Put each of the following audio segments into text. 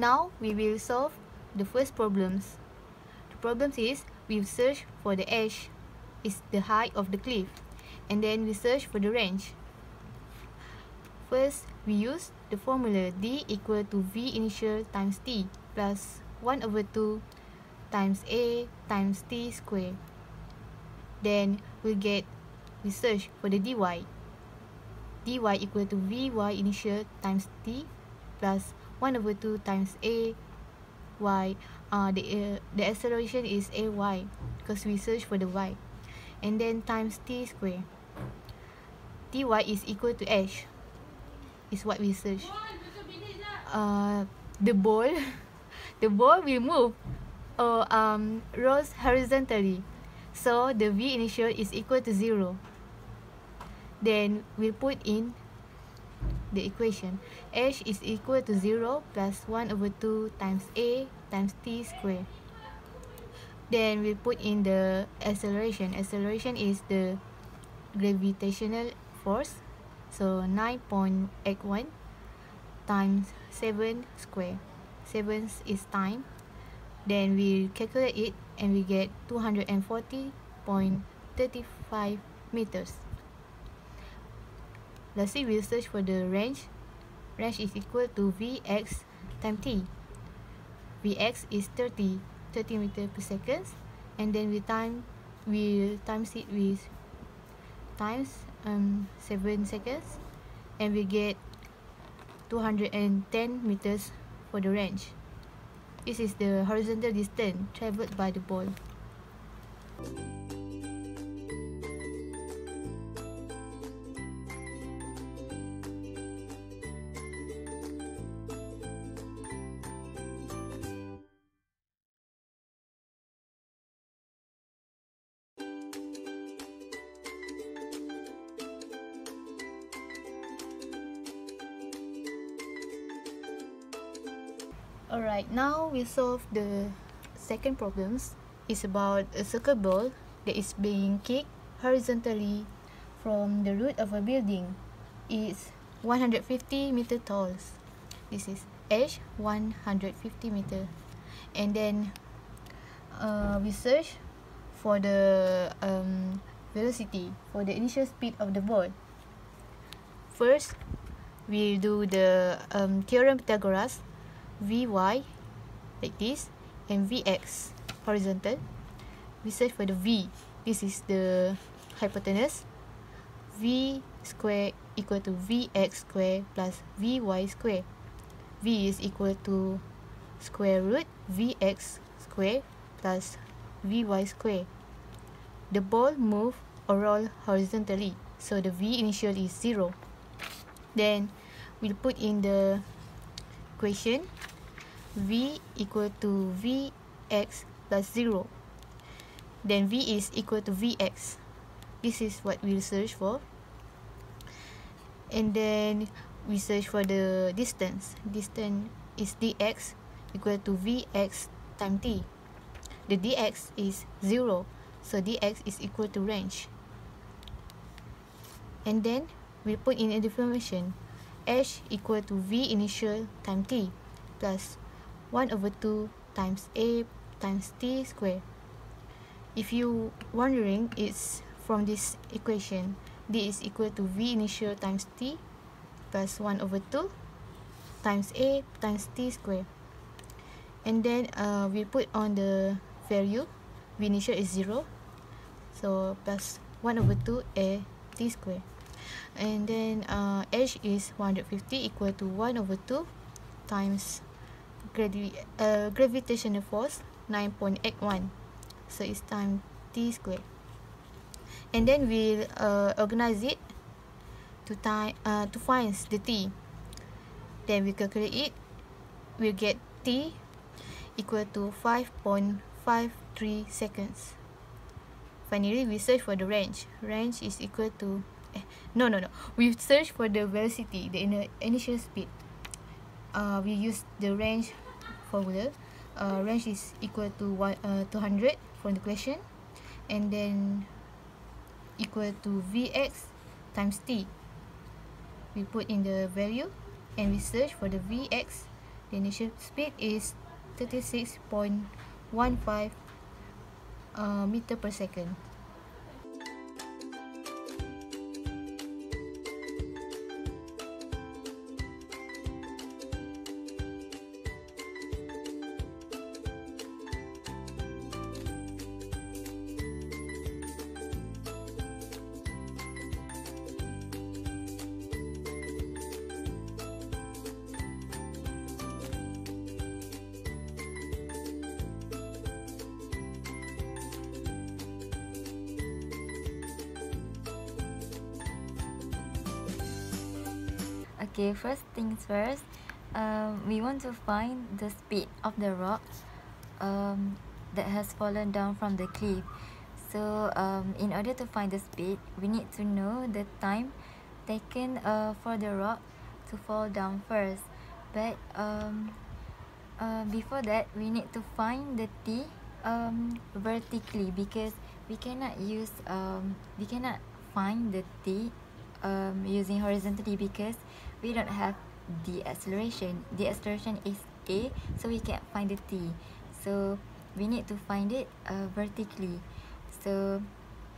Now we will solve the first problems. The problem is we search for the edge is the height of the cliff and then we search for the range. First, we use the formula D equal to V initial times T plus 1 over 2 times A times T square. Then we get we search for the dy. dy equal to Vy initial times T plus 1 over 2 times A y. Uh, the, uh, the acceleration is Ay because we search for the y. And then times T square. dy is equal to h is what we search. Uh, the ball, the ball will move or um, rolls horizontally. So the V initial is equal to zero. Then we'll put in the equation. H is equal to zero plus one over two times A times T square. Then we put in the acceleration. Acceleration is the gravitational force So 9.81 times 7 square. 7 is time. Then we calculate it and we get 240.35 meters. See, we'll search for the range. Range is equal to Vx times t. Vx is 30, 30 meter per second. And then we time, we times it with times um, 7 seconds and we get 210 meters for the range. This is the horizontal distance travelled by the ball. Alright, now we solve the second problems. It's about a soccer ball that is being kicked horizontally from the roof of a building. It's 150 meter tall. This is h 150 meter. And then uh, we search for the um, velocity, for the initial speed of the ball. First, we do the um, theorem Pythagoras Vy like this and Vx horizontal. We search for the V. This is the hypotenuse. V square equal to Vx square plus Vy square. V is equal to square root Vx square plus Vy square. The ball move or roll horizontally. So the V initial is 0. Then we'll put in the equation V equal to Vx plus 0. Then V is equal to Vx. This is what we'll search for. And then we search for the distance. Distance is dx equal to Vx times t. The dx is 0. So dx is equal to range. And then we put in a information. h equal to V initial times t plus 1 over 2 times a times t square. If you wondering, it's from this equation. d is equal to v initial times t plus 1 over 2 times a times t square. And then uh, we put on the value. v initial is 0. So plus 1 over 2 a t square. And then uh, h is 150 equal to 1 over 2 times gravi uh, gravitational force 9.81 so it's time t squared and then we'll uh, organize it to time uh, to find the t. Then we calculate it. We'll get t equal to 5.53 seconds. Finally we search for the range. Range is equal to eh, no no no. We search for the velocity the initial speed. Uh, we use the range formula uh, range is equal to one, uh, 200 from the question and then equal to Vx times T we put in the value and we search for the Vx the initial speed is 36.15 uh, meter per second. Okay, first things first, um, we want to find the speed of the rock um, that has fallen down from the cliff. So, um, in order to find the speed, we need to know the time taken uh, for the rock to fall down first. But um, uh, before that, we need to find the t um, vertically because we cannot use um, we cannot find the t um, using horizontally because we don't have the acceleration the acceleration is a so we can't find the t. So we need to find it uh, vertically. So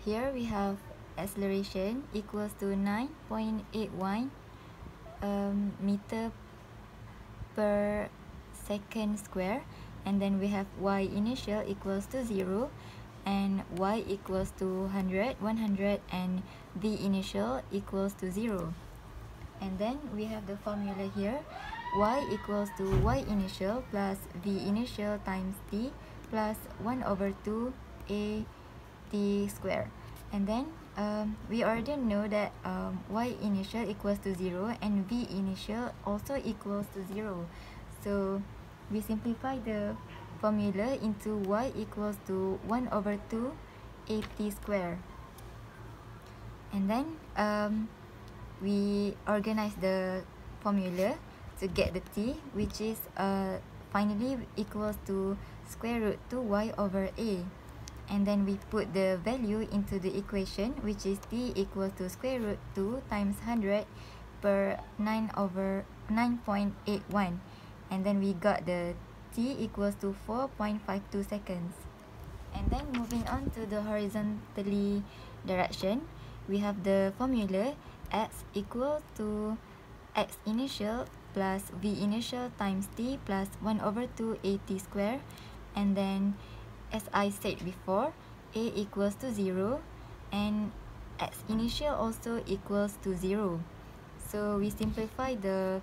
here we have acceleration equals to 9.81 um, meter per second square. And then we have y initial equals to 0 and y equals to 100 100 and v initial equals to 0 and then we have the formula here. Y equals to y initial plus v initial times t plus 1 over 2 a t square. And then um, we already know that um, y initial equals to 0 and v initial also equals to 0 so we simplify the formula into y equals to 1 over 2 a t square. And then um, we organize the formula to get the t which is uh, finally equals to square root 2y over a. And then we put the value into the equation which is t equals to square root 2 times 100 per 9 over 9.81 and then we got the t equals to 4.52 seconds. And then moving on to the horizontally direction we have the formula x equal to x initial plus v initial times t plus 1 over 2 at square. And then as I said before a equals to 0 and x initial also equals to 0 so we simplify the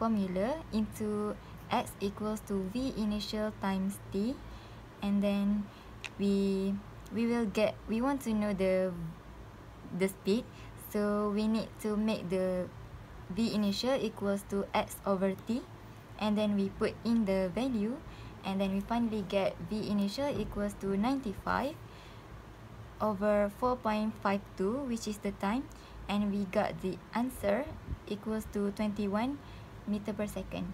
formula into x equals to v initial times t. And then we we will get we want to know the the speed so we need to make the v initial equals to x over t and then we put in the value and then we finally get v initial equals to 95 over 4.52 which is the time and we got the answer equals to 21 meter per second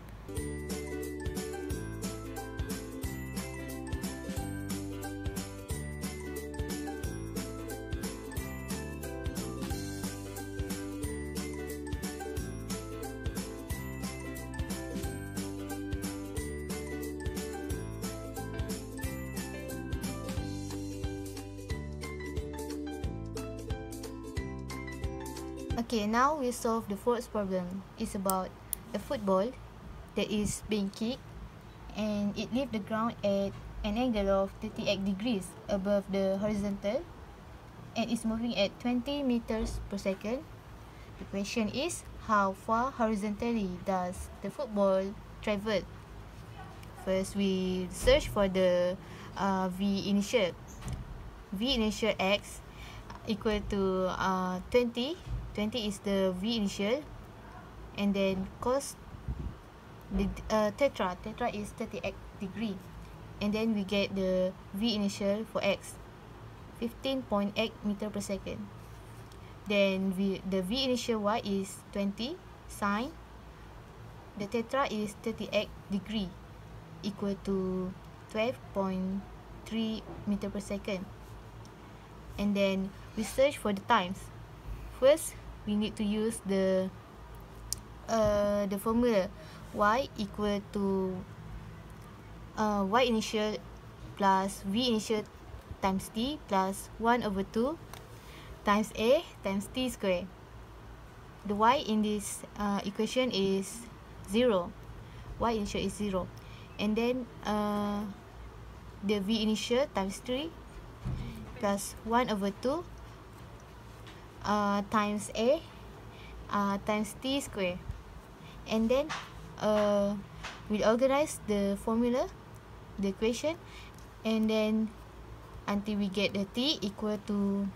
Okay, now we solve the fourth problem. It's about a football that is being kicked and it leaves the ground at an angle of 38 degrees above the horizontal and is moving at 20 meters per second. The question is how far horizontally does the football travel? First, we search for the uh, V initial. V initial x equal to uh, 20 20 is the V initial and then cos the uh, tetra tetra is 38 degree. And then we get the V initial for X 15.8 meter per second. Then v, the V initial Y is 20 sine the tetra is 38 degree equal to 12.3 meter per second. And then we search for the times. First we need to use the uh, the formula y equal to uh, y initial plus v initial times t plus 1 over 2 times a times t square. The y in this uh, equation is 0. y initial is 0. And then uh, the v initial times 3 plus 1 over 2 uh, times a uh, times t square. And then uh, we'll organize the formula, the equation, and then until we get the t equal to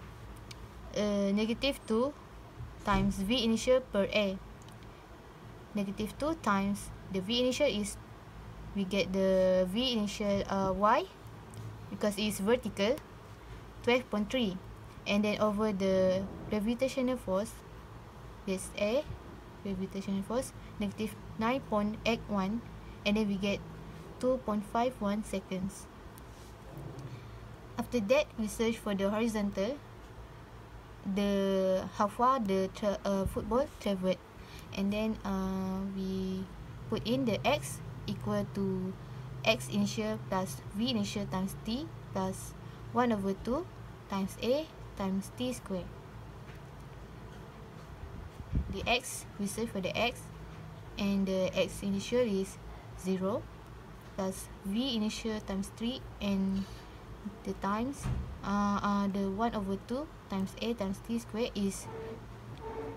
uh, negative 2 times v initial per a. Negative 2 times the v initial is we get the v initial uh, y because it's vertical 12.3 and then over the gravitational force this a gravitational force negative 9.81 and then we get 2.51 seconds. After that we search for the horizontal the how far the tra uh, football traveled. And then uh, we put in the x equal to x initial plus v initial times t plus 1 over 2 times a times t square the x we search for the x and the x initial is 0 plus v initial times 3 and the times uh, uh, the 1 over 2 times a times t square is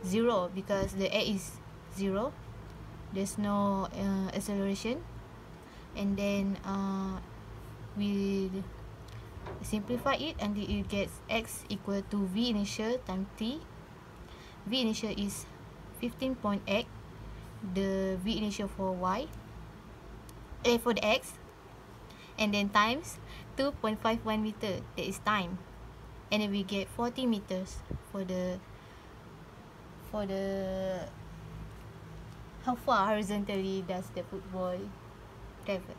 0 because the a is 0 there's no uh, acceleration. And then uh, we simplify it and it gets x equal to v initial times t. V initial is 15.8 the v initial for y a for the x. And then times 2.51 meter. That is time. And then we get 40 meters for the for the how far horizontally does the football travel